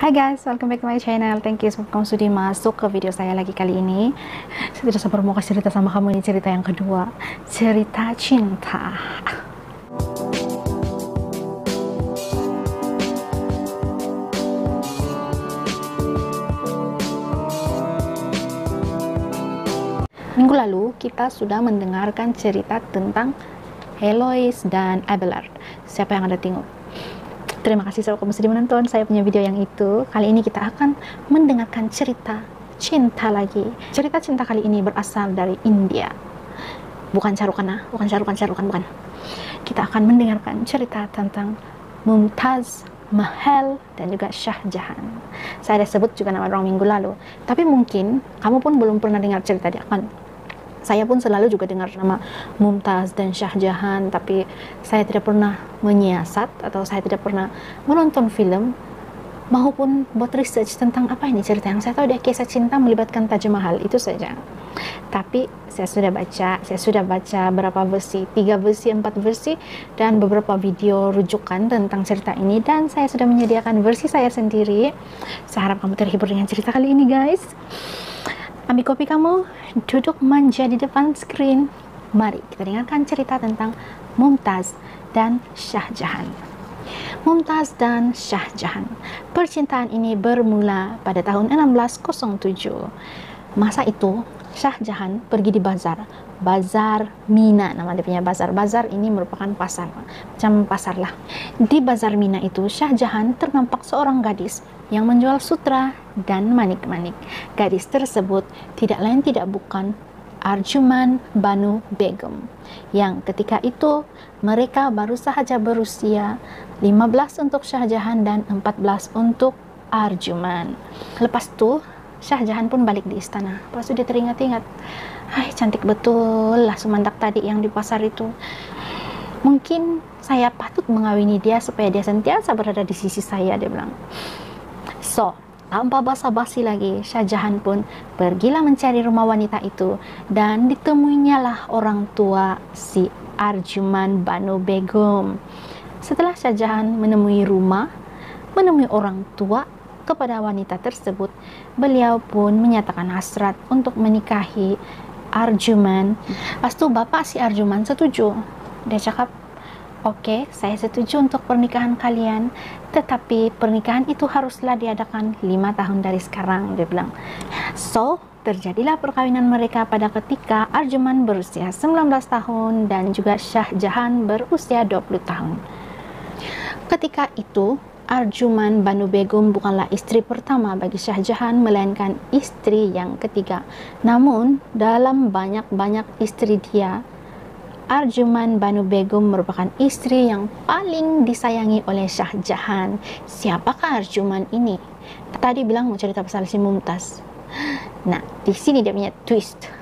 Hai guys, welcome back to my channel. Thank you sebab kamu sudah masuk ke video saya lagi kali ini. Saya tidak sabar mau kasih cerita sama kamu ini cerita yang kedua, cerita cinta. Minggu lalu kita sudah mendengarkan cerita tentang Eloise dan Abelard. Siapa yang ada tengok? Terima kasih selalu kamu sudah menonton saya punya video yang itu. Kali ini kita akan mendengarkan cerita cinta lagi. Cerita cinta kali ini berasal dari India. Bukan Charukana, bukan Charukan, Charukan bukan. Kita akan mendengarkan cerita tentang Mumtaz Mahal dan juga Shah Jahan. Saya ada sebut juga nama orang minggu lalu. Tapi mungkin kamu pun belum pernah dengar cerita dia kan saya pun selalu juga dengar nama Mumtaz dan Shah Jahan tapi saya tidak pernah menyiasat atau saya tidak pernah menonton film maupun buat research tentang apa ini cerita yang saya tahu. Dia kisah cinta melibatkan Taj Mahal itu saja. Tapi saya sudah baca saya sudah baca berapa versi tiga versi empat versi dan beberapa video rujukan tentang cerita ini. Dan saya sudah menyediakan versi saya sendiri. Saya harap kamu terhibur dengan cerita kali ini guys ambil kopi kamu, duduk manja di depan screen. Mari kita dengarkan cerita tentang Mumtaz dan Shah Jahan. Mumtaz dan Shah Jahan. Percintaan ini bermula pada tahun 1607. Masa itu, Shah Jahan pergi di bazar. Bazar Mina nama dia punya bazar. Bazar ini merupakan pasar, macam pasar lah. Di bazar Mina itu, Shah Jahan ternampak seorang gadis yang menjual sutra dan manik-manik. Gadis tersebut tidak lain tidak bukan Arjuman Banu Begum yang ketika itu mereka baru sahaja berusia 15 untuk Shah Jahan dan 14 untuk Arjuman. Lepas itu Shah Jahan pun balik di istana. Pas sudah teringat-ingat, hai cantik betul lah Sumandak tadi yang di pasar itu. Mungkin saya patut mengawini dia supaya dia sentiasa berada di sisi saya, dia bilang. So, tanpa basa-basi lagi, Shah Jahan pun pergilah mencari rumah wanita itu dan ditemuinya lah orang tua si Arjuman Banu Begum. Setelah Shah Jahan menemui rumah, menemui orang tua kepada wanita tersebut, beliau pun menyatakan hasrat untuk menikahi Arjuman. Lepas bapak si Arjuman setuju. Dia cakap, Oke, okay, saya setuju untuk pernikahan kalian, tetapi pernikahan itu haruslah diadakan lima tahun dari sekarang, dia bilang. So, terjadilah perkawinan mereka pada ketika Arjuman berusia 19 tahun dan juga Shah Jahan berusia 20 tahun. Ketika itu, Arjuman Banu Begum bukanlah istri pertama bagi Shah Jahan, melainkan istri yang ketiga. Namun, dalam banyak-banyak istri dia, Arjuman Banu Begum merupakan istri yang paling disayangi oleh Shah Jahan. Siapakah Arjuman ini? Tadi bilang mau cerita pasal si Mumtaz. Nah, di sini dia punya twist.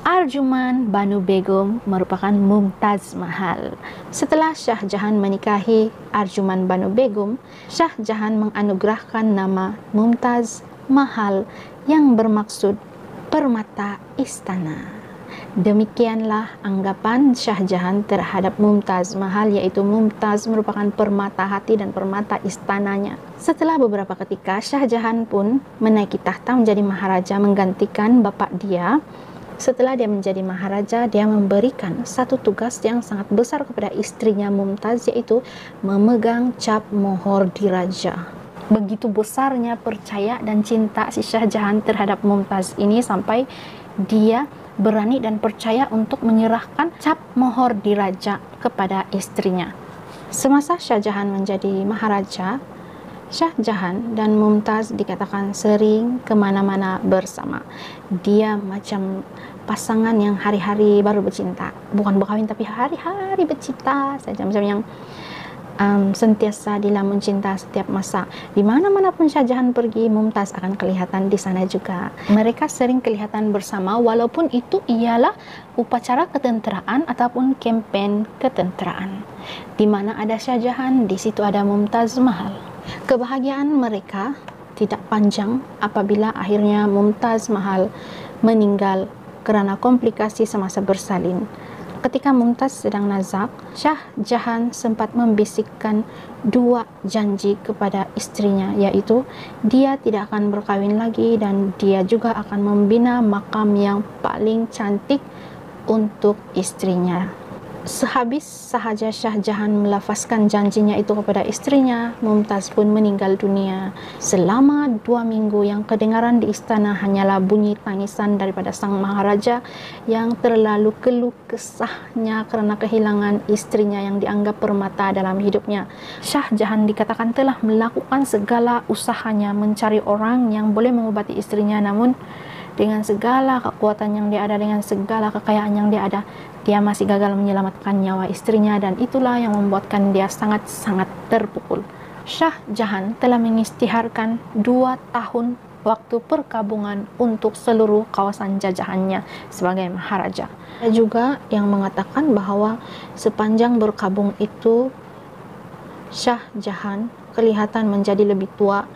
Arjuman Banu Begum merupakan Mumtaz Mahal. Setelah Shah Jahan menikahi Arjuman Banu Begum, Shah Jahan menganugerahkan nama Mumtaz Mahal yang bermaksud permata istana. Demikianlah anggapan Shah Jahan terhadap Mumtaz Mahal yaitu Mumtaz merupakan permata hati dan permata istananya. Setelah beberapa ketika Shah Jahan pun menaiki tahta menjadi maharaja menggantikan bapak dia. Setelah dia menjadi maharaja, dia memberikan satu tugas yang sangat besar kepada istrinya Mumtaz yaitu memegang cap mohor diraja begitu besarnya percaya dan cinta si Shah Jahan terhadap Mumtaz ini sampai dia berani dan percaya untuk menyerahkan cap mohor diraja kepada istrinya. Semasa Shah Jahan menjadi maharaja, Shah Jahan dan Mumtaz dikatakan sering ke mana-mana bersama. Dia macam pasangan yang hari-hari baru bercinta. Bukan berkahwin tapi hari-hari bercinta saja. Macam yang um, sentiasa dilamun cinta setiap masa. Di mana-mana pun Shah Jahan pergi, Mumtaz akan kelihatan di sana juga. Mereka sering kelihatan bersama walaupun itu ialah upacara ketenteraan ataupun kempen ketenteraan. Di mana ada Shah Jahan, di situ ada Mumtaz Mahal. Kebahagiaan mereka tidak panjang apabila akhirnya Mumtaz Mahal meninggal kerana komplikasi semasa bersalin. Ketika Mumtaz sedang nazak, Shah Jahan sempat membisikkan dua janji kepada istrinya, yaitu dia tidak akan berkawin lagi dan dia juga akan membina makam yang paling cantik untuk istrinya. Sehabis sahaja Shah Jahan melafazkan janjinya itu kepada istrinya, Mumtaz pun meninggal dunia. Selama dua minggu yang kedengaran di istana hanyalah bunyi tangisan daripada sang maharaja yang terlalu keluh kesahnya kerana kehilangan istrinya yang dianggap permata dalam hidupnya. Shah Jahan dikatakan telah melakukan segala usahanya mencari orang yang boleh mengobati istrinya namun dengan segala kekuatan yang dia ada, dengan segala kekayaan yang dia ada, dia masih gagal menyelamatkan nyawa istrinya dan itulah yang membuatkan dia sangat-sangat terpukul. Shah Jahan telah mengistiharkan dua tahun waktu perkabungan untuk seluruh kawasan jajahannya sebagai maharaja. Ada juga yang mengatakan bahwa sepanjang berkabung itu Shah Jahan kelihatan menjadi lebih tua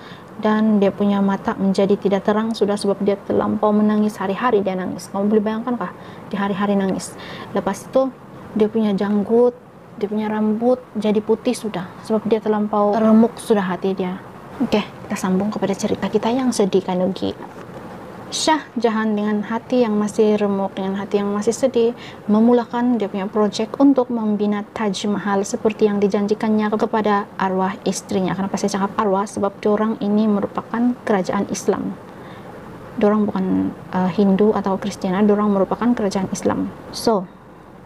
dan dia punya mata menjadi tidak terang sudah sebab dia terlampau menangis hari-hari dia nangis. Kamu boleh bayangkan kah di hari-hari nangis? Lepas itu dia punya janggut dia punya rambut jadi putih sudah sebab dia terlampau remuk sudah hati dia. Oke kita sambung kepada cerita kita yang sedih kan Shah Jahan dengan hati yang masih remuk, dengan hati yang masih sedih, memulakan dia punya projek untuk membina Taj Mahal seperti yang dijanjikannya kepada arwah istrinya. Kenapa saya cakap arwah? Sebab orang ini merupakan kerajaan Islam. Dorang bukan uh, Hindu atau Kristiana, dorang merupakan kerajaan Islam. So,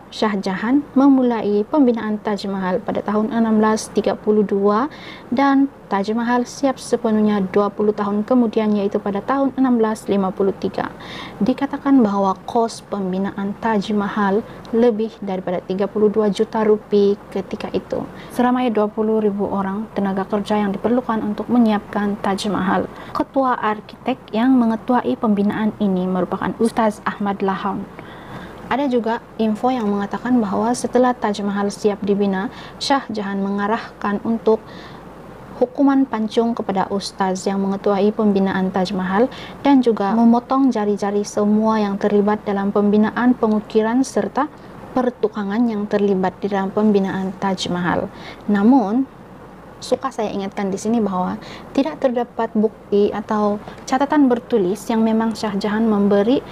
Shah Jahan memulai pembinaan Taj Mahal pada tahun 1632 dan Taj Mahal siap sepenuhnya 20 tahun kemudian yaitu pada tahun 1653. Dikatakan bahwa kos pembinaan Taj Mahal lebih daripada 32 juta rupiah ketika itu. Seramai 20 ribu orang tenaga kerja yang diperlukan untuk menyiapkan Taj Mahal. Ketua arsitek yang mengetuai pembinaan ini merupakan Ustaz Ahmad Lahan. Ada juga info yang mengatakan bahwa setelah Taj Mahal siap dibina, Shah Jahan mengarahkan untuk hukuman pancung kepada ustaz yang mengetuai pembinaan Taj Mahal dan juga memotong jari-jari semua yang terlibat dalam pembinaan pengukiran serta pertukangan yang terlibat di dalam pembinaan Taj Mahal. Namun, suka saya ingatkan di sini bahwa tidak terdapat bukti atau catatan bertulis yang memang Shah Jahan memberi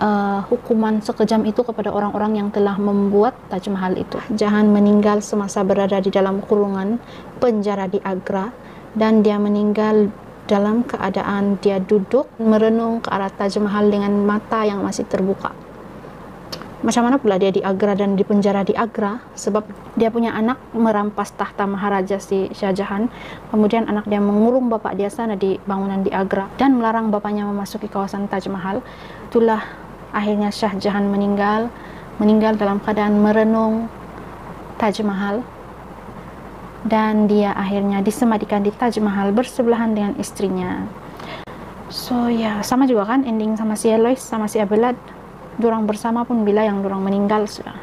uh, hukuman sekejam itu kepada orang-orang yang telah membuat Taj Mahal itu. Jahan meninggal semasa berada di dalam kurungan penjara di Agra dan dia meninggal dalam keadaan dia duduk merenung ke arah Taj Mahal dengan mata yang masih terbuka. Macam mana pula dia di Agra dan di penjara di Agra sebab dia punya anak merampas tahta Maharaja si Shah Jahan. Kemudian anak dia mengurung bapak dia sana di bangunan di Agra dan melarang bapaknya memasuki kawasan Taj Mahal. Itulah akhirnya Shah Jahan meninggal. Meninggal dalam keadaan merenung Taj Mahal. Dan dia akhirnya disemadikan di Taj Mahal bersebelahan dengan istrinya. So ya sama juga kan ending sama si Eloise sama si Abelard dorang bersama pun bila yang dorang meninggal sudah.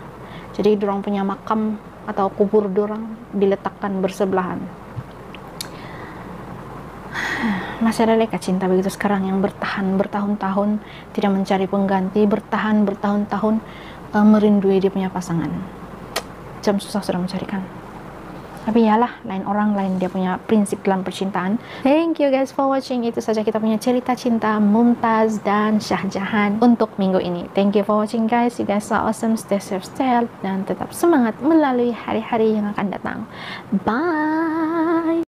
Jadi dorang punya makam atau kubur dorang diletakkan bersebelahan masih ada leka cinta begitu sekarang yang bertahan bertahun-tahun tidak mencari pengganti bertahan bertahun-tahun uh, merindui dia punya pasangan. Jam susah sudah mencarikan. Tapi yalah lain orang lain dia punya prinsip dalam percintaan. Thank you guys for watching. Itu saja kita punya cerita cinta Mumtaz dan Shah Jahan untuk minggu ini. Thank you for watching guys. You guys are awesome. Stay safe stay healthy dan tetap semangat melalui hari-hari yang akan datang. Bye